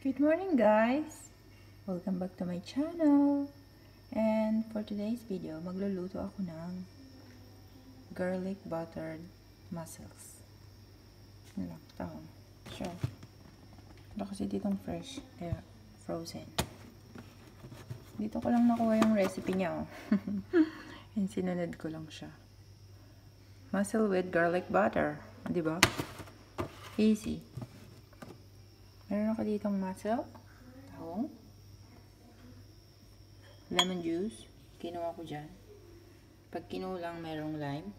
Good morning guys! Welcome back to my channel! And for today's video, magluluto ako ng garlic buttered mussels. Yun lang, tahong. Sure. Wala kasi ditong fresh, kaya frozen. Dito ko lang nakuha yung recipe niya, oh. And sinunod ko lang siya. Mussel with garlic butter. Di ba? Easy. Meron ako ditong mussel, tahong, lemon juice, kinuha ko dyan. Pag kinulang, merong lime.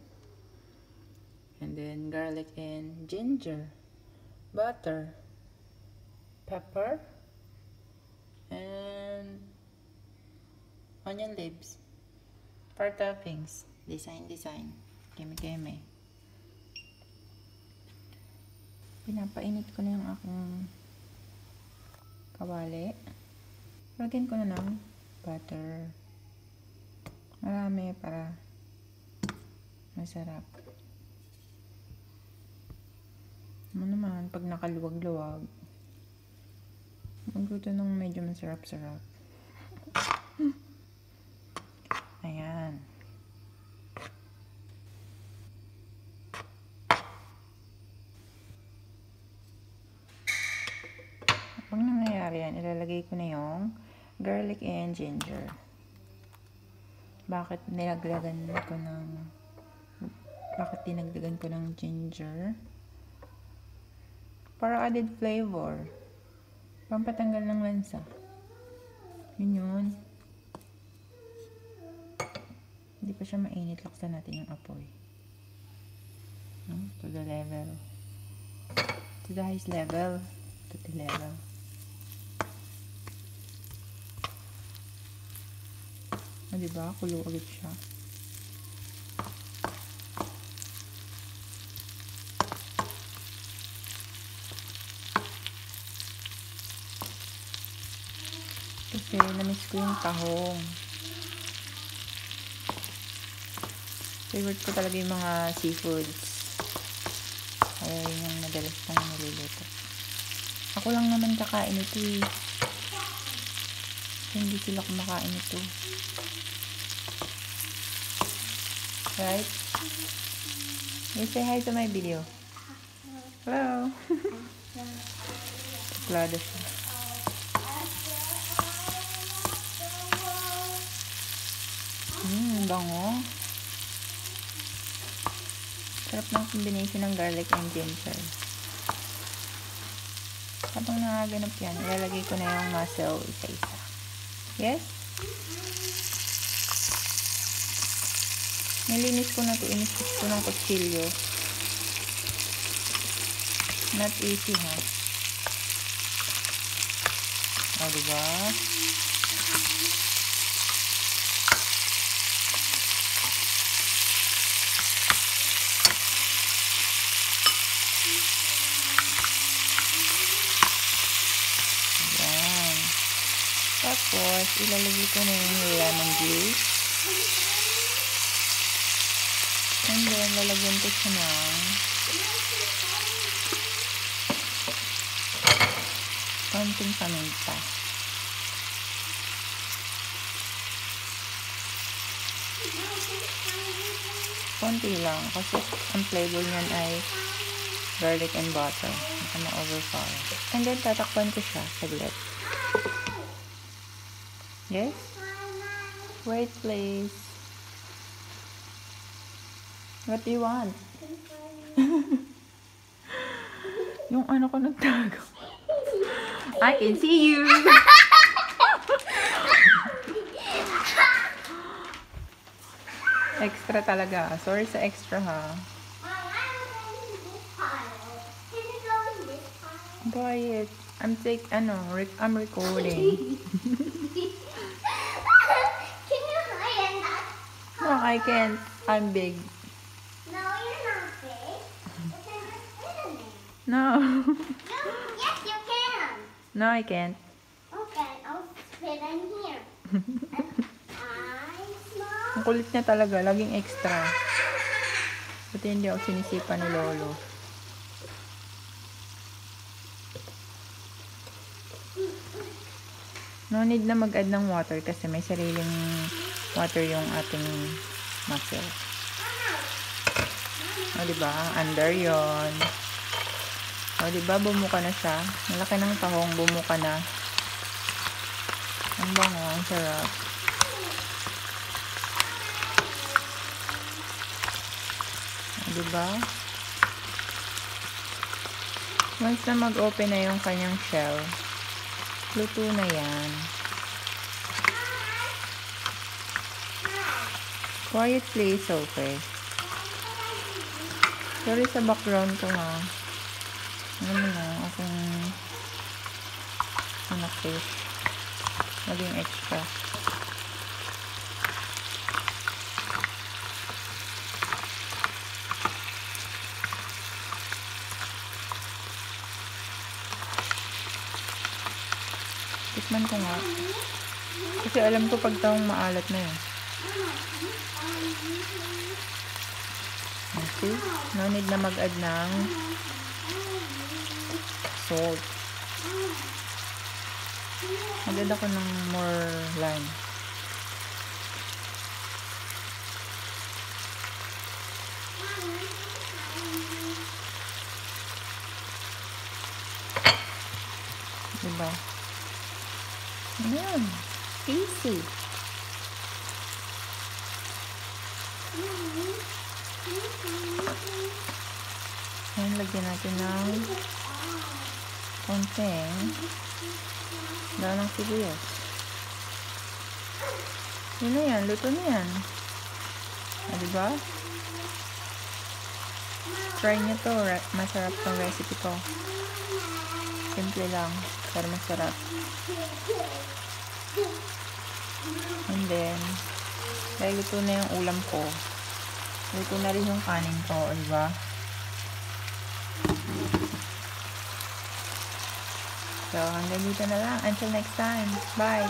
And then, garlic and ginger, butter, pepper, and onion leaves. For toppings, design, design, keme-keme. Pinapainit ko na yung aking kawali. Lagyan ko na ng butter. Marami para masarap. Ano naman, pag nakaluwag-luwag, magluto ng medyo masarap-sarap. Ayan. Nangyayari yan, ilalagay ko na yung garlic and ginger. Bakit nilaglagan ko ng bakit dinagdagan ko ng ginger? Para added flavor. Pampatanggal ng lansa. Yun yun. Hindi pa siya mainit. Laksan natin yung apoy. No? To the level. To the highest level. To the level. O, diba? Kulo ulit siya. Kasi namiss ko yung tahong. Favorite ko talaga yung mga seafoods. Kaya yun yung madalas kong niluluto. Ako lang naman kakain ito eh. Hindi sila kumakain ito. Right? You say hi to my video. Hello. Tuklado siya. Mmm, bango. Sarap ng combination ng garlic and ginger. Habang nakaganap yan, ilalagay ko na yung mussel isa-isa. Yes? Nilinis ko na to, inisis ko ng kutsilyo. Not easy, ha? O, diba? Ayan. Tapos, ilalagay ko na yung lemon juice. And then, lalagyan ko siya ng konting paminta. Konti lang. Kasi ang flavor niyan ay garlic and butter. Baka ma-overpower. And then, tatakpan ko siya saglit. Yes? Wait, please. What do you want? Yung ano ko nagtago. I can see you! extra talaga. Sorry sa extra ha. Buy. I'm take ano, I'm recording. Can you hide in that? No, I can't. I'm big. No, you're not big. No. No, yes, you can. no, I can't. Okay, I'll fit in here. Ang kulit niya talaga, laging extra. Buti hindi ako sinisipa ni Lolo. No need na mag-add ng water kasi may sariling water yung ating mussel. O, diba? Under yon. O, diba? Bumuka na siya. Malaki ng tahong, bumuka na. Ang bango, ang sarap. O, diba? Once na mag-open na yung kanyang shell, luto na yan. Quiet please, okay. Sorry sa background ko ha. Alam mo na, akong anak fish. Maging extra. Tikman ko nga. Kasi alam ko pag taong maalat na yun. Okay. No need na mag-add ng salt. Mag-add ako ng more lime. Diba? Ayan. Easy. Ayan, lagyan natin ng konting dahil ng sibuyas. Yun na yan. Luto na yan. O, diba? Try nyo to. Masarap tong recipe ko. Simple lang. Pero masarap. And then, dahil luto na yung ulam ko, luto na rin yung kanin ko, o diba? So, hanggang dito na lang. Until next time. Bye!